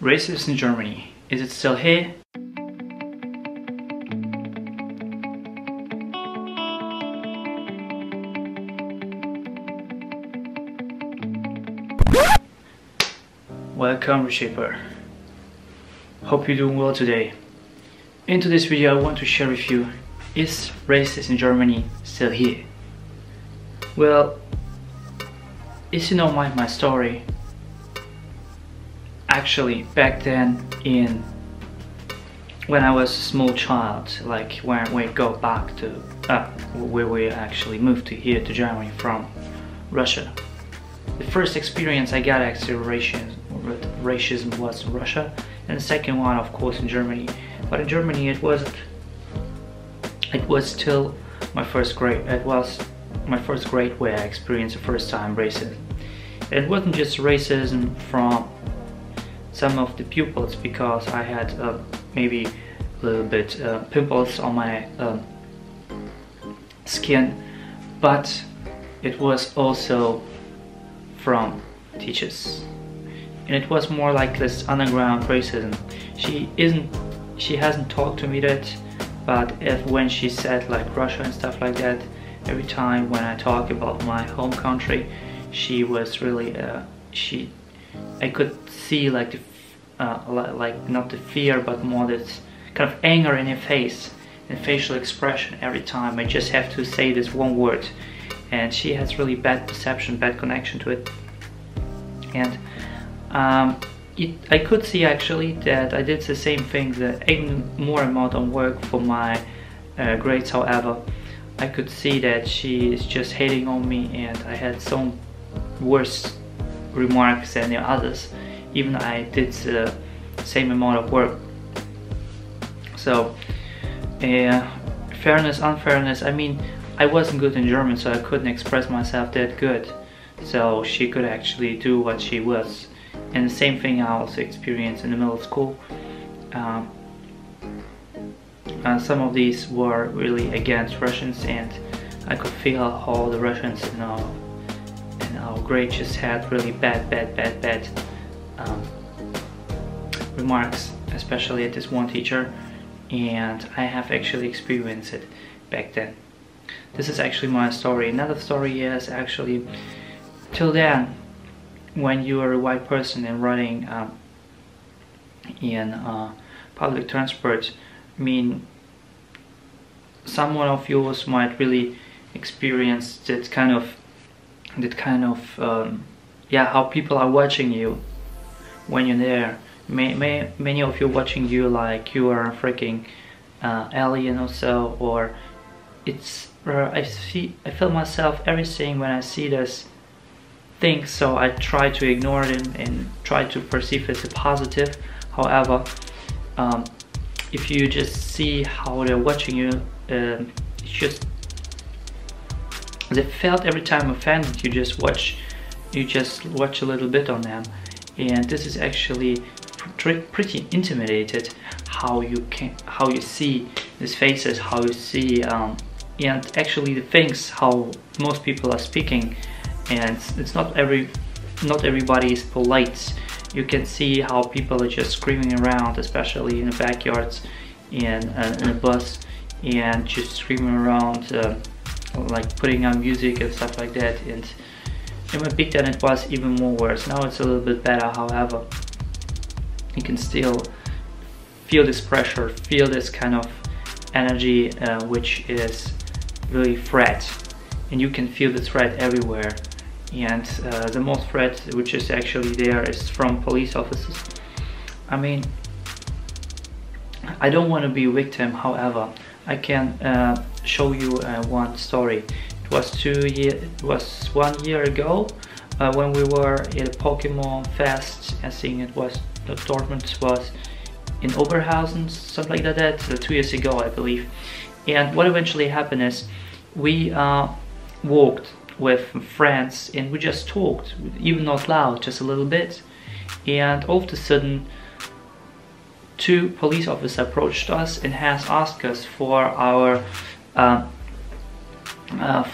Racism in Germany. Is it still here? Welcome Reshaper. Hope you're doing well today. In today's video I want to share with you Is racism in Germany still here? Well, as you know my, my story, actually back then in when I was a small child, like when we go back to uh, where we actually moved to here to Germany from Russia. The first experience I got actually racism, racism was in Russia, and the second one, of course, in Germany. But in Germany, it wasn't. It was still my first grade. It was my first grade where I experienced the first time racism. It wasn't just racism from some of the pupils because I had uh, maybe a little bit uh, pimples on my um, skin. But it was also from teachers. And it was more like this underground racism. She isn't she hasn't talked to me that but if when she said like Russia and stuff like that every time when I talk about my home country she was really uh, she I could see like the uh, like not the fear but more this kind of anger in her face and facial expression every time. I just have to say this one word and she has really bad perception bad connection to it. And um, it, I could see actually that I did the same thing the even more amount of work for my uh, grades. However I could see that she is just hating on me and I had some worse remarks than the others. Even I did the same amount of work. So uh, fairness unfairness I mean I wasn't good in German so I couldn't express myself that good. So she could actually do what she was. And the same thing I also experienced in the middle school. Um, uh, some of these were really against Russians and I could feel how the Russians you know grade just had really bad, bad, bad, bad um, remarks, especially at this one teacher, and I have actually experienced it back then. This is actually my story. Another story is actually, till then, when you are a white person and running um, in uh, public transport, I mean, someone of yours might really experience that kind of that kind of um, yeah how people are watching you when you're there. May, may, many of you watching you like you are a freaking uh, alien or so or it's uh, I see I feel myself everything when I see this thing so I try to ignore it and, try to perceive it as a positive. However um, if you just see how they're watching you um, it's just they felt every time offended you just watch you just watch a little bit on them? And this is actually pretty intimidated how you can how you see these faces how you see um, and actually the things how most people are speaking. And it's not every not everybody is polite. You can see how people are just screaming around especially in the backyards and uh, in a bus and just screaming around uh, like putting on music and stuff like that and in my big then it was even more worse. Now it's a little bit better however you can still feel this pressure feel this kind of energy uh, which is really threat and you can feel the threat everywhere. And uh, the most threat which is actually there is from police officers. I mean I don't want to be a victim however I can uh, show you uh, one story. It was two year, it was one year ago uh, when we were at a Pokemon Fest. I think it was the Dortmund was in Oberhausen, something like that. Uh, two years ago, I believe. And what eventually happened is we uh, walked with friends and we just talked, even not loud, just a little bit. And all of a sudden, two police officers approached us and has asked us for our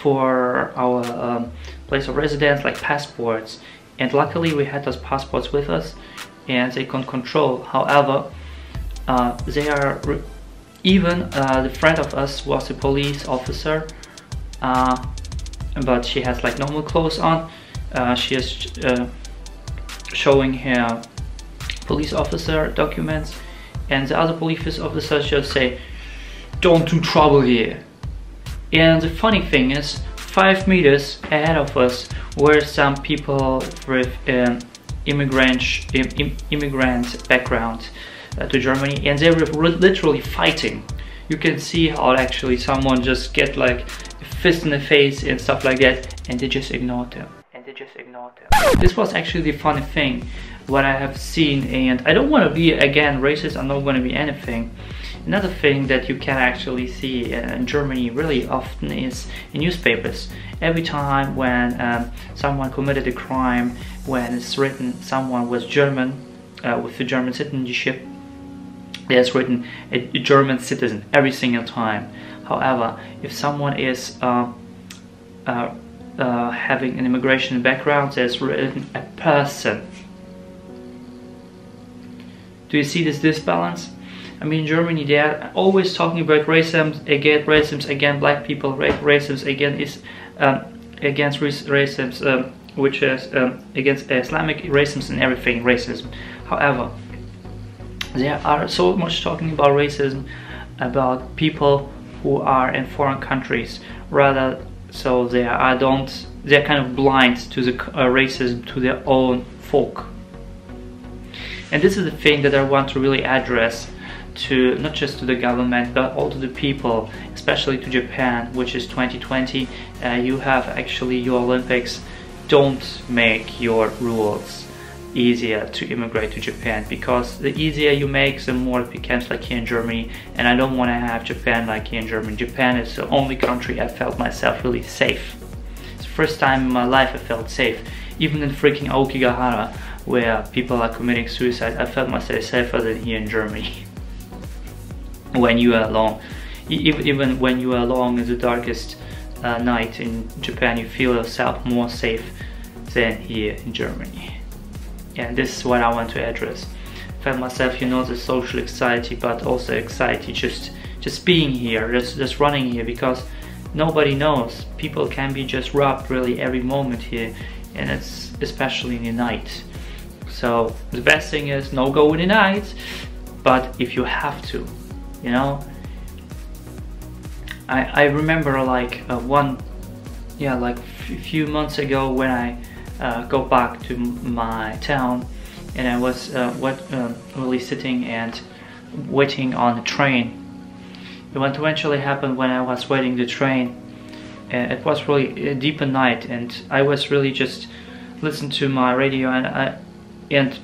for our um, place of residence like passports and luckily we had those passports with us and they can control. However, uh, they are even uh, the friend of us was a police officer, uh, but she has like normal clothes on. Uh, she is uh, showing her police officer documents, and the other police officers just say, "Don't do trouble here." And the funny thing is, five meters ahead of us were some people with um, immigrant Im immigrant background uh, to Germany, and they were literally fighting. You can see how actually someone just get like a fist in the face and stuff like that, and they just ignored them. And they just ignored them. This was actually the funny thing what I have seen, and I don't want to be again racist. I don't going to be anything. Another thing that you can actually see in Germany really often is in newspapers. Every time when um, someone committed a crime, when it's written someone was German, uh, with the German citizenship, there's written a, a, German citizen every single time. However, if someone is uh, uh, uh, having an immigration background, there's written a person. Do you see this disbalance? I mean, Germany, they are always talking about racism against racism against black people, racism against is um, against racism, um, which is um, against Islamic racism and everything racism. However, there are so much talking about racism about people who are in foreign countries rather so they are don't they're kind of blind to the uh, racism to their own folk and this is the thing that I want to really address to not just to the government but also to the people especially to Japan which is 2020 uh, you have actually your Olympics don't make your rules easier to immigrate to Japan because the easier you make the more it becomes like here in Germany and I don't want to have Japan like here in Germany. Japan is the only country I felt myself really safe. It's the first time in my life I felt safe. Even in freaking Aokigahara where people are committing suicide I felt myself safer than here in Germany. when you are alone. Even when you are alone in the darkest uh, night in Japan you feel yourself more safe than here in Germany and this is what I want to address. Find myself, you know, the social anxiety, but also anxiety just just being here, just just running here, because nobody knows. People can be just robbed really every moment here, and it's especially in the night. So the best thing is no go in the night, but if you have to, you know. I I remember like uh, one, yeah, like a few months ago when I uh, go back to my town and I was uh, what, uh, really sitting and waiting on the train. What eventually happened when I was waiting the train, it was really a deep night and I was really just listening to my radio and I, and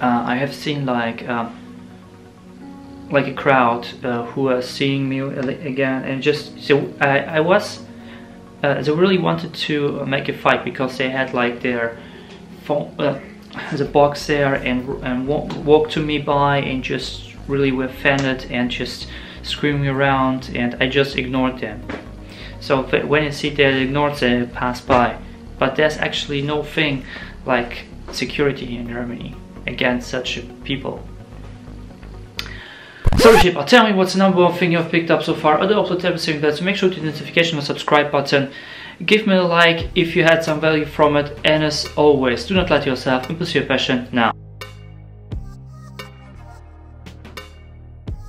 uh, I have seen like um, like a crowd uh, who are seeing me again and just so I, I was uh, they really wanted to make a fight because they had like their phone, uh, the box there and, and walked to me by and just really were offended and just screaming around and I just ignored them. So when you see that ignored them, pass by. But there's actually no thing like security in Germany against such people. So Reshaper, tell me what's the number one thing you've picked up so far. Other also tell me that, so make sure to the notification and subscribe button. Give me a like if you had some value from it and as always, do not let yourself impose your passion now.